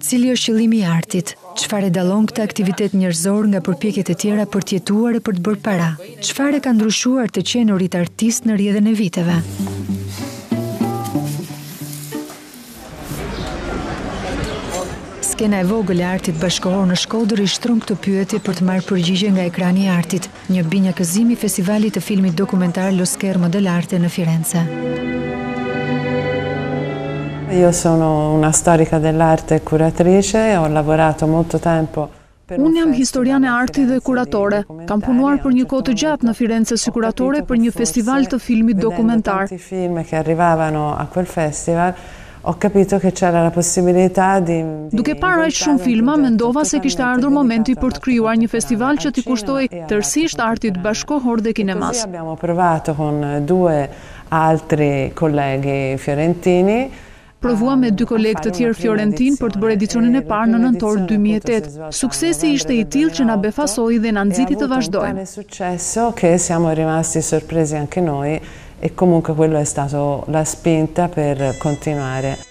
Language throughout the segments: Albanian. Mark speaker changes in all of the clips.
Speaker 1: Cili është qëllimi i artit? Çfarë e dallon këtë aktivitet njerëzor nga përpjekjet e tjera për të jetuar e për të bërë para? Çfarë e ka ndryshuar të qenurit artist në rrjedhën e viteve? Skena e vogël e artit bashkëkohor në Shkodër i shtron këto pyetje për të marrë përgjigje nga ekrani i artit. Një binjakëzim i Festivalit të Filmit Dokumentar Lo Schermo dell'Arte në Firenze.
Speaker 2: Io sono una storica dell'arte e curatrice, ho lavorato molto tempo per un
Speaker 3: Unë jam historiane e artit dhe kuratore. Kam punuar për një kohë të gjatë në Firenze si kuratore për një festival të filmit dokumentar.
Speaker 2: Vedendo tanti film che arrivavano a quel festival Ho capito che c'era la possibilità di
Speaker 3: Duke parë aq shumë filma, mendova se kishte ardhur momenti për të krijuar një festival që t'i kushtohej tërësisht artit bashkëkohor dhe kinemasë.
Speaker 2: Abbiamo provato con due altri colleghi fiorentini.
Speaker 3: Provuam me dy kolegë të tjerë fiorentinë për të bërë edicionin e parë në nëntor dy mijë e tetë. Suksesi ishte i tillë që na befasoi dhe na nxiti të vazhdojmë.
Speaker 2: E comunque quello è stato la spinta per continuare.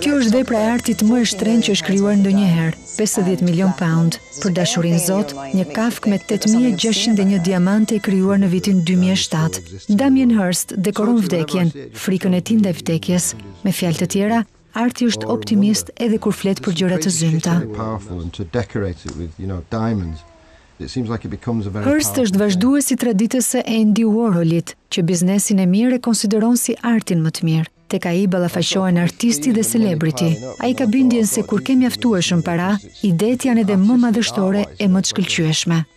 Speaker 1: Kjo është vepra e artit më e shtrenjtë që është krijuar ndonjëherë, 50 milion pound, për dashurinë zot, një kafkë me 8601 diamante e krijuar në vitin 2007. Damien Hirst dekoron vdekjen, frikën e tij ndaj vdekjes. Me fjalë të tjera, Arti është optimist edhe kur flet për gjëra të zymta. Hirst është vazhdues i traditës së Andy Warhol-it, që biznesin e mirë e konsideron si artin më të mirë. Tek ai ballafaqohen artisti dhe celebrity. Ai ka bindjen se kur ke mjaftueshëm para, idetë janë edhe më madhështore e më të shkëlqyeshme.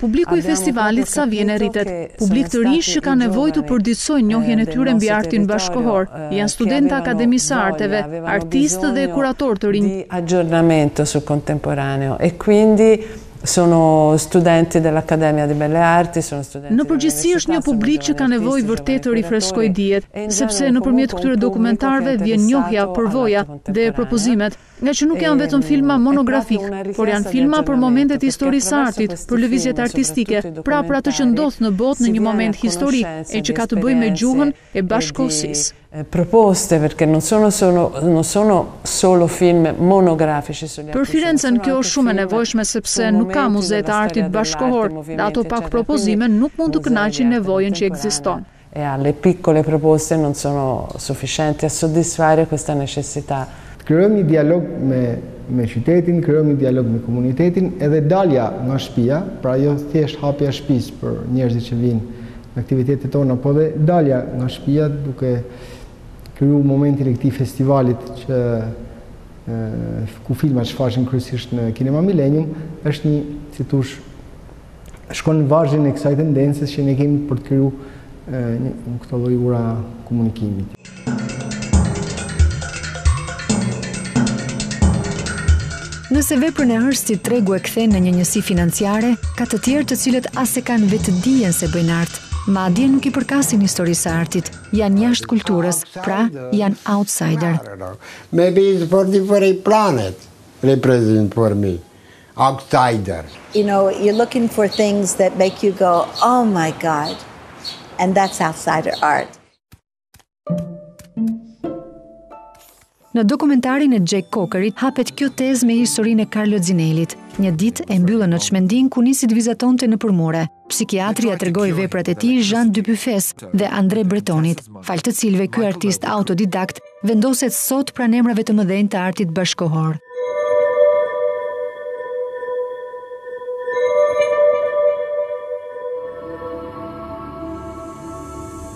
Speaker 3: Publiku i festivalit sa vjen e rritet. Publik të rinj që ka nevojë të përditësojnë njohjen e tyre mbi artin bashkëkohor. Janë studentë të Akademisë së Arteve, artistë dhe kuratorë të rinj.
Speaker 2: Aggiornamento sul contemporaneo e quindi sono studenti dell'Accademia di Belle Arti, sono studenti
Speaker 3: Në përgjithësi është një publik që ka nevojë vërtet të rifreskojë dijet, sepse nëpërmjet këtyre dokumentarëve vjen njohja, përvoja dhe propozimet. Ngaqë nuk janë vetëm filma monografikë, por janë filma për momentet e historisë së artit, për lëvizjet artistike, pra për atë që ndodh në botë në një moment historik e që ka të bëjë me gjuhën e bashkëkohësisë. Për Firencen kjo është shumë e nevojshme sepse nuk ka muze të artit bashkëkohor dhe ato pak propozime nuk mund të kënaqin nevojën që ekziston.
Speaker 2: e alle piccole proposte non sono sufficienti a soddisfare questa necessità.
Speaker 4: Të krijojmë një dialog me me qytetin, krijojmë një dialog me komunitetin, edhe dalja nga shpia, pra jo thjesht hapja e shpisë për njerëzit që vijnë në aktivitetet tona, po dhe dalja nga shpia duke kriju momentin e këtij festivalit që ku filmat shfaqen kryesisht në Kinema Millennium, është një, si t'thush, shkon në vazhdën e kësaj tendencës që ne kemi për të kriju këto lloj ura komunikimit.
Speaker 1: Nëse veprën e Hirstit tregu e kthen në një njësi financiare, ka të tjerë të cilët as e kanë vetëdijen se bëjnë art. Madje nuk i përkasin historisë së artit, janë jashtë kulturës, pra janë outsider.
Speaker 5: Maybe it's for different planet, represent for me. Outsider.
Speaker 6: You know, you're looking for things that make you go, oh my God, and that's outsider art.
Speaker 1: Në dokumentarin e Jack Cockerit hapet kjo tezë me historinë e Carlo Zinellit. Një ditë e mbyllën në çmendinë ku nisi të vizatonte nëpër mure. Psikiatri ia tregoi veprat e tij Jean Dubuffet-së dhe Andre Bretonit, falë të cilëve ky artist autodidakt vendoset sot pranë emrave të mëdhenj të artit bashkëkohor.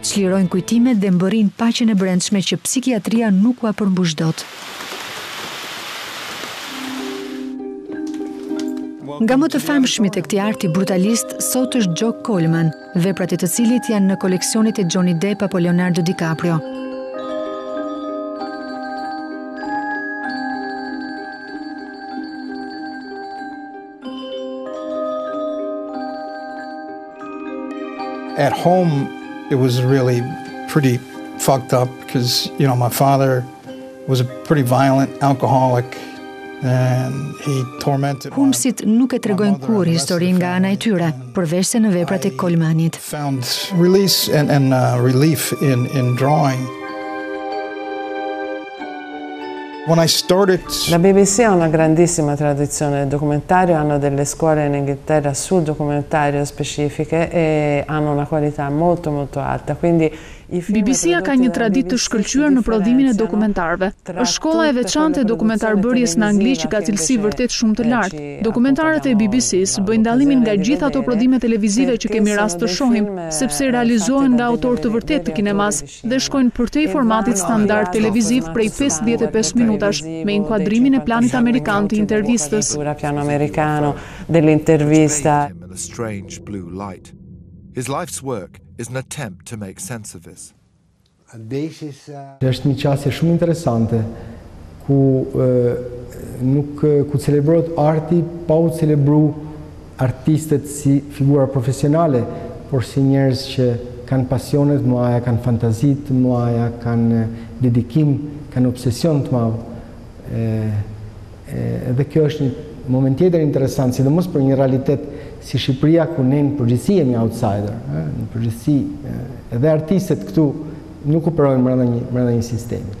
Speaker 1: Çlirojnë kujtimet dhe mbërrijnë paqen e brendshme që psikiatria nuk ua përmbush dot. Nga më të famshmit e këtij arti brutalist sot është Joe Coleman, veprat e të cilit janë në koleksionet e Johnny Depp apo Leonardo DiCaprio.
Speaker 7: At home, it was really pretty fucked up because, you know, my father was a pretty violent alcoholic.
Speaker 1: Humbësit nuk e tregojnë kurrë historinë nga ana e tyre, përveçse në veprat e Colemanit.
Speaker 7: Found release and and uh, relief in in drawing. When I started...
Speaker 2: La BBC ha una grandissima tradizione di documentario, hanno delle scuole in Inghilterra sul documentario specifiche e hanno una qualità molto molto alta, quindi
Speaker 3: i film BBC-ja ka një traditë të shkëlqyer në prodhimin e dokumentarëve. Është shkolla e veçantë e dokumentarbërjes në Angli që ka cilësi vërtet shumë të lartë. Dokumentarët e BBC-së bëjnë dallimin nga gjithë ato prodhime televizive që kemi rast të shohim, sepse realizohen nga autorë të vërtetë të kinemasë, dhe shkojnë përtej formatit standard televiziv prej pesëdhjetë e pesë minutash, me inkuadrimin e planit amerikan të intervistës.
Speaker 4: Është një qasje shumë interesante, ku nuk ku celebrohet arti pa u celebru Artistët si figura profesionale, por si njerëz që kanë pasione të mëdha, kanë fantazi të mëdha, kanë dedikim, kanë obsesion të madh. Edhe kjo është një moment tjetër interesant, sidomos për një realitet si Shqipëria ku ne në përgjithësi jemi outsider, ë, në përgjithësi edhe artistët këtu nuk operojnë brenda një brenda një sistemi.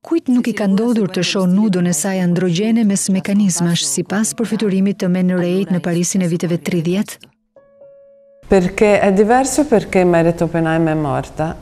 Speaker 1: Kujt nuk i ka ndodhur të shohë nudon e saj androgjene mes mekanizmash, sipas përfytyrimit të Man Rayit në Parisin e viteve tridhjetë?
Speaker 2: Perché è diverso perché Meret Oppenheim è morta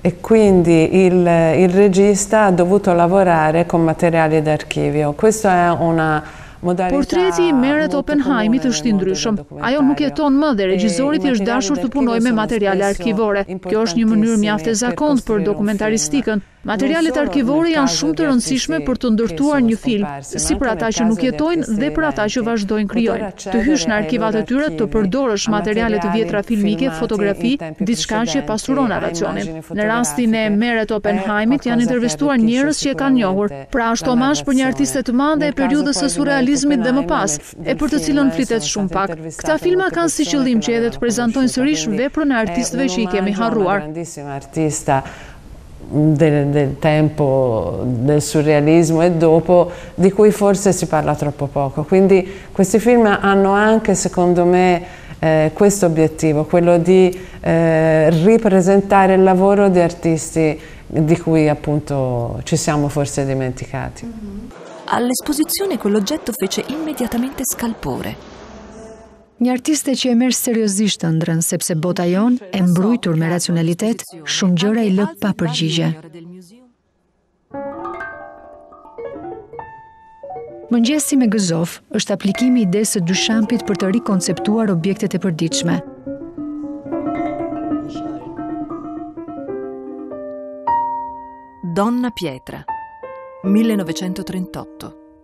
Speaker 2: e quindi il, il regista ha dovuto lavorare con materiali d'archivio. Questa è una
Speaker 3: Portreti i Meret Oppenheimit është i ndryshëm. Ajo nuk jeton më dhe regjizorit i është dashur të punojë me materiale arkivore. Kjo është një mënyrë mjaft e zakontë për dokumentaristikën, Materialet arkivore janë shumë të rëndësishme për të ndërtuar një film, si për ata që nuk jetojnë dhe për ata që vazhdojnë krijojnë. Të hysh në arkivat e tyre, të përdorësh materiale të vjetra filmike, fotografi, diçka që e pasuron narracionin. Në rastin e Meret Oppenheimit janë intervistuar njerëz që e kanë njohur, pra është omazh për një artiste të madhe të periudhës së surrealizmit dhe më pas, e për të cilën flitet shumë pak. Këta filma kanë si qëllim që edhe të prezantojnë sërish veprën e artistëve që i kemi harruar.
Speaker 2: del, del, tempo del surrealismo e dopo, di cui forse si parla troppo poco. Quindi questi film hanno anche, secondo me, eh, questo obiettivo, quello di eh, ripresentare il lavoro di artisti di cui appunto ci siamo forse dimenticati.
Speaker 8: All'esposizione quell'oggetto fece immediatamente scalpore.
Speaker 1: Një artiste që e merr seriozisht ëndrrën, sepse bota jonë, e mbrujtur me racionalitet, shumë gjëra i lë pa përgjigje. Mëngjesi me Gëzof është aplikimi i idesë së Duchampit për të rikonceptuar objektet e përditshme.
Speaker 8: Donna Pietra, 1938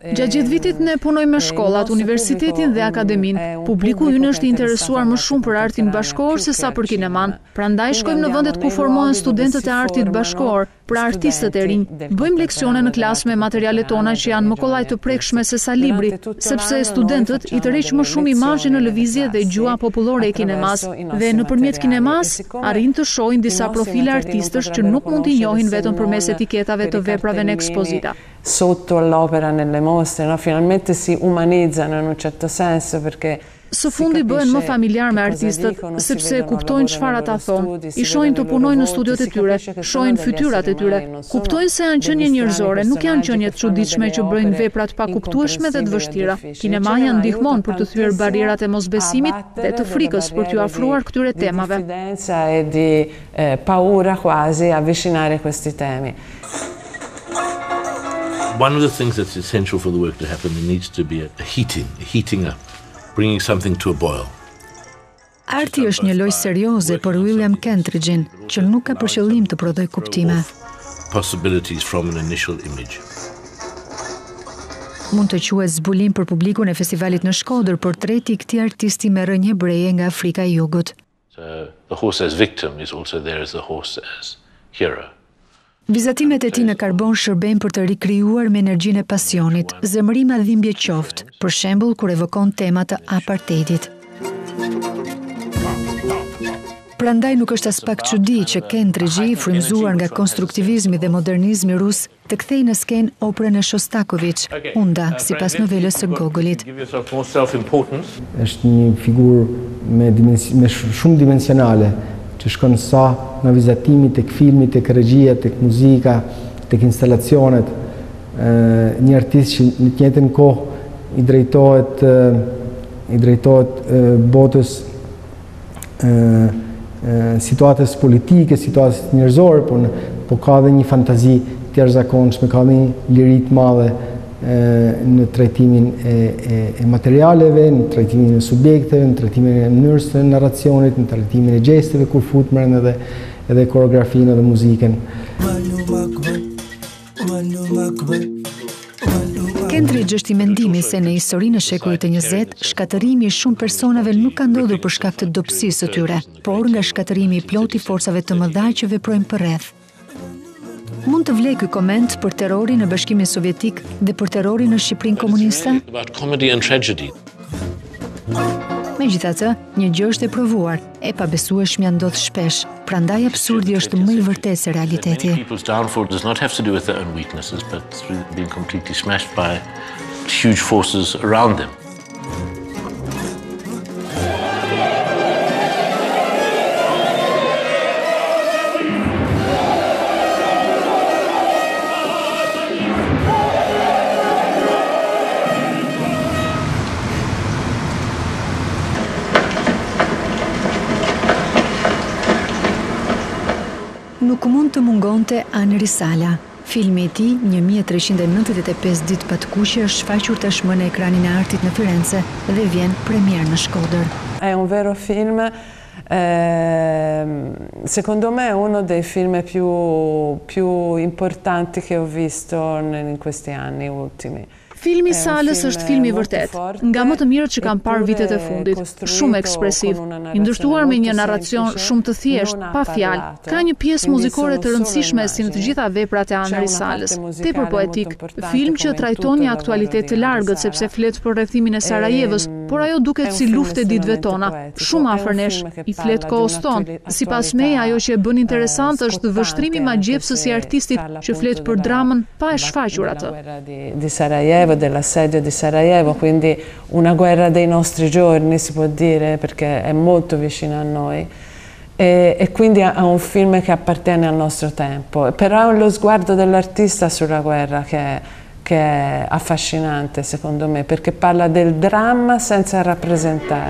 Speaker 3: Gjatë gjithë vitit ne punojmë me shkollat, universitetin dhe akademinë. Publiku ynë është i interesuar më shumë për artin bashkëkohor se sa për kinemanë. Prandaj shkojmë në vendet ku formohen studentët e artit bashkëkohor, pra artistët e rinj. Bëjmë leksione në klasë me materialet tona që janë më kollaj të prekshme se sa libri, sepse studentët i tërheq më shumë imazhi në lëvizje dhe gjuha popullore e kinemasë. Dhe nëpërmjet kinemasë, arrijnë të shohin disa profile artistësh që nuk mund t'i njohin vetëm përmes etiketave të veprave në ekspozita.
Speaker 2: Sotto all'opera nelle mostre, no? Finalmente si umanizzano in un certo senso perché
Speaker 3: Së fundi bëhen më familjarë me artistët, sepse e kuptojnë çfarë ata thonë, i shohin të punojnë në studiot e tyre, shohin fytyrat e tyre, kuptojnë se janë qenie njerëzore, nuk janë qenie të çuditshme që bëjnë vepra të pakuptueshme dhe të vështira. Kinemaja ndihmon për të thyer barrierat e mosbesimit dhe të frikës për t'iu afruar këtyre temave.
Speaker 9: One of the things that's essential for the work to happen, there needs to be a, a heating, a heating up, bringing something to a boil.
Speaker 1: Arti është një lojë serioze për William Kentridge-in, që nuk ka për qëllim të prodhojë kuptime.
Speaker 9: Possibilities from an initial image
Speaker 1: mund të quhet zbulim për publikun e festivalit në Shkodër portreti i këtij artisti me rrënjë hebreje nga Afrika e Jugut.
Speaker 9: The horse as victim is also there as the horse as hero.
Speaker 1: Vizatimet e tij në karbon shërbejnë për të rikrijuar me energjinë e pasionit, zemërim a dhimbje qoftë, për shembull kur evokon tema të aparteidit. Prandaj nuk është aspak çudi që Kentridge-i, i frymëzuar nga konstruktivizmi dhe modernizmi rus, Të kthejë në skenë operën e Shostakovich, Hunda, sipas novelës së Gogolit.
Speaker 4: Është një figurë me shumë dimensionale, që shkon sa nga vizatimi, tek filmi, tek regjia, tek muzika, tek instalacionet. Një artist që në të njëjtën kohë i drejtohet, i drejtohet botës, situatës politike, situatës njerëzore, po ka dhe një fantazi të jashtëzakonshme, ka dhe një liri të madhe në trajtimin e materialeve, në trajtimin e subjekteve, në trajtimin e mënyrës të narracionit, në trajtimin e gjesteve, kur fut brenda edhe koreografinë edhe muzikën.
Speaker 1: Kentridge është i mendimit se në historinë e shekullit të 20, shkatërrimi i shumë personave nuk ka ndodhur për shkak të dobësisë së tyre, por nga shkatërrimi i plotë i forcave të mëdha që veprojnë përreth. Mund të vlejë ky koment për terrorin në Bashkimin Sovjetik dhe për terrorin në Shqipërinë komuniste? Megjithatë, një gjë është e provuar, E pabesueshmja ndodh shpesh, prandaj absurdi është më i vërtetë se realiteti.
Speaker 9: People's downfall does not have to do with their own weaknesses, but being completely smashed by huge forces around them.
Speaker 1: Nuk mund të mungonte Anri Sala. Filmi i tij, një mijë e treqind e nëntëdhjetë e pesë ditë pa të kuqe është shfaqur tashmë në ekranin e artit në Firence dhe vjen premierë në Shkodër.
Speaker 2: È un vero film e secondo me uno dei film più importanti che ho visto in questi anni ultimi.
Speaker 3: Filmi i Salës është film i vërtetë, nga më të mirët që kam parë vitet e fundit, shumë ekspresiv, i ndërtuar me një narracion shumë të thjeshtë, pa fjalë. Ka një pjesë muzikore të rëndësishme si në të gjitha veprat e Anri Salës. Tepër poetik, film që trajton një aktualitet të largët sepse flet për rrethimin e Sarajevës, por ajo duket si luftë e ditëve tona, shumë afër nesh, i flet kohës tonë. Sipas meje ajo që e bën interesant është vështrimi magjepsës i artistit që flet për dramën pa e shfaqur atë.
Speaker 2: Di Sarajevë Sarajevo e dell'assedio di Sarajevo, quindi una guerra dei nostri giorni si può dire perché è molto vicina a noi. E, e quindi è un film che appartiene al nostro tempo, però è lo sguardo dell'artista sulla guerra che è, che è affascinante secondo me perché parla del dramma senza rappresentarlo.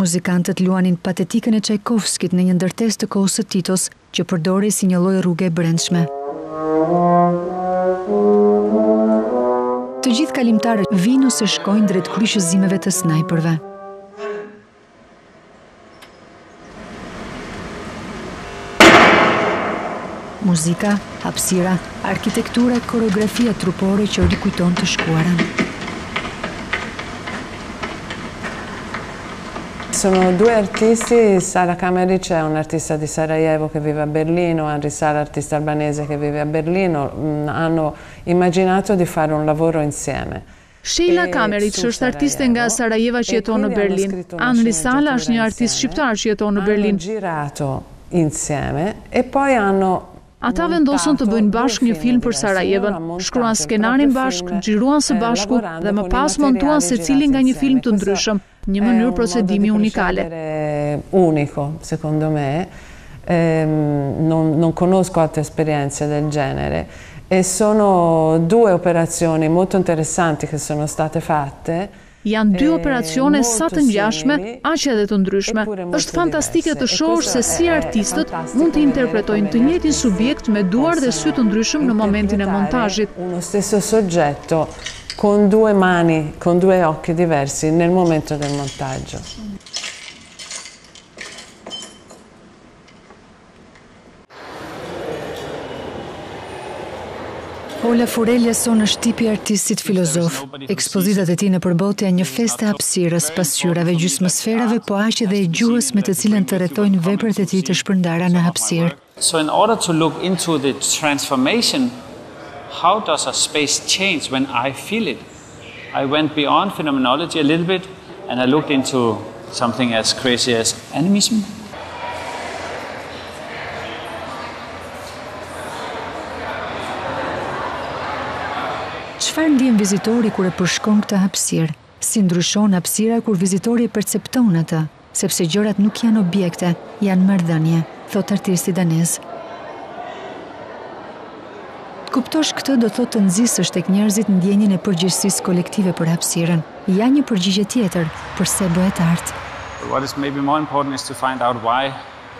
Speaker 1: Muzikantët luanin Patetikën e Çajkovskit në një ndërtesë të kohës së Titos, që përdorej si një lloj rruge e brendshme. Të gjithë kalimtarët vijnë ose shkojnë drejt kryqëzimeve të snajperëve. Muzika, hapësira, arkitektura, koreografia trupore që rikujton të shkuarën.
Speaker 2: Sono due artisti, Sheila Kameric è un'artista di Sarajevo che vive a Berlino, Anri Sala artista albanese che vive a Berlino, hanno immaginato di fare un lavoro insieme.
Speaker 3: Sheila Kameric është artiste nga Sarajeva që jeton në Berlin. Anri Sala është një artist shqiptar që jeton në Berlin. Ata vendosën të bëjnë bashkë një film për Sarajevën, shkruan skenarin bashkë, xhiruan së bashku dhe më pas montuan secili nga një film të ndryshëm, një mënyrë procedimi unikale.
Speaker 2: unico, secondo me, non conosco altre esperienze del genere e sono due operazioni molto interessanti che sono state fatte.
Speaker 3: Janë dy operacione sa të ngjashme, aq edhe të ndryshme. Është fantastike të shohësh se si artistët mund të interpretojnë të njëjtin subjekt me duar dhe sy të ndryshëm në momentin e montazhit.
Speaker 2: Uno stesso soggetto con due mani, con due occhi diversi nel momento del montaggio.
Speaker 1: Olafur Eliasson është tipi i artistit filozof. Ekspozitat e tij nëpër botë janë një festë e hapësirës, pasqyrave, gjysmësferave po aq edhe e gjuhës me të cilën të rrethojnë veprat e tij të shpërndara në hapësirë.
Speaker 10: So in order to look into the transformation how does a space change when I feel it I went beyond phenomenology a little bit and I looked into something as crazy as animism.
Speaker 1: Çfarë ndjen vizitori kur e përshkon këtë hapësirë? Si ndryshon hapësira kur vizitori e percepton atë? Sepse gjërat nuk janë objekte, janë marrëdhënie, thotë artisti danez. Të kuptosh këtë do thotë të nxisësh tek njerëzit ndjenjën e përgjegjësisë kolektive për hapësirën. Ja një përgjigje tjetër përse bëhet art.
Speaker 10: But what is maybe more important is to find out why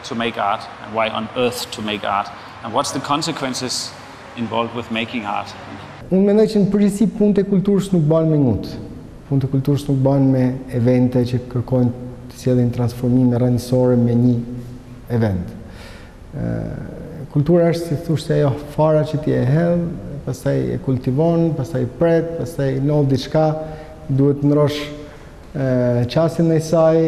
Speaker 10: to make art and why on earth to make art and what's the consequences involved with making art.
Speaker 4: Unë mendoj që në përgjithësi punët e kulturës nuk bëhen me ngut. Punët e kulturës nuk bëhen me evente që kërkojnë të sjellin transformime rrënjësore me një event. Ë kultura është si të thosh ajo fara që ti e hedh, pastaj e kultivon, pastaj pret, pastaj ndodh diçka, duhet të ndrosh ë qasjen ndaj saj,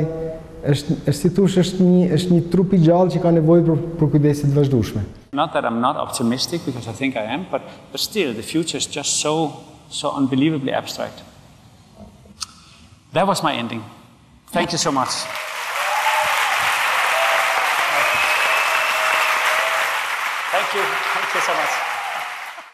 Speaker 4: është është si thosh është një është një trup i gjallë që ka nevojë për për kujdese të vazhdueshme.
Speaker 10: Not that I'm not optimistic, because I think I am, but, but still, the future is just so, so unbelievably abstract. That was my ending. Thank you so much. Thank you. Thank you so much.